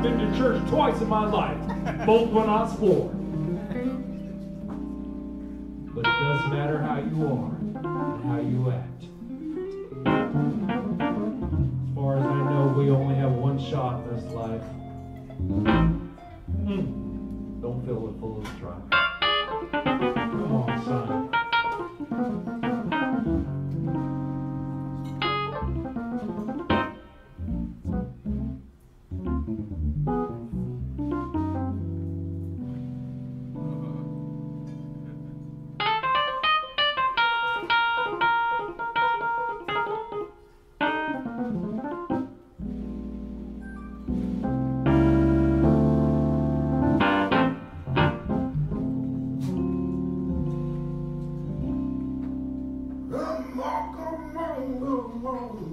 I've been to church twice in my life, both when I four. But it doesn't matter how you are and how you act. As far as I know, we only have one shot in this life. Mm. Don't fill it full of strife. Hey!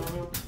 Thank you.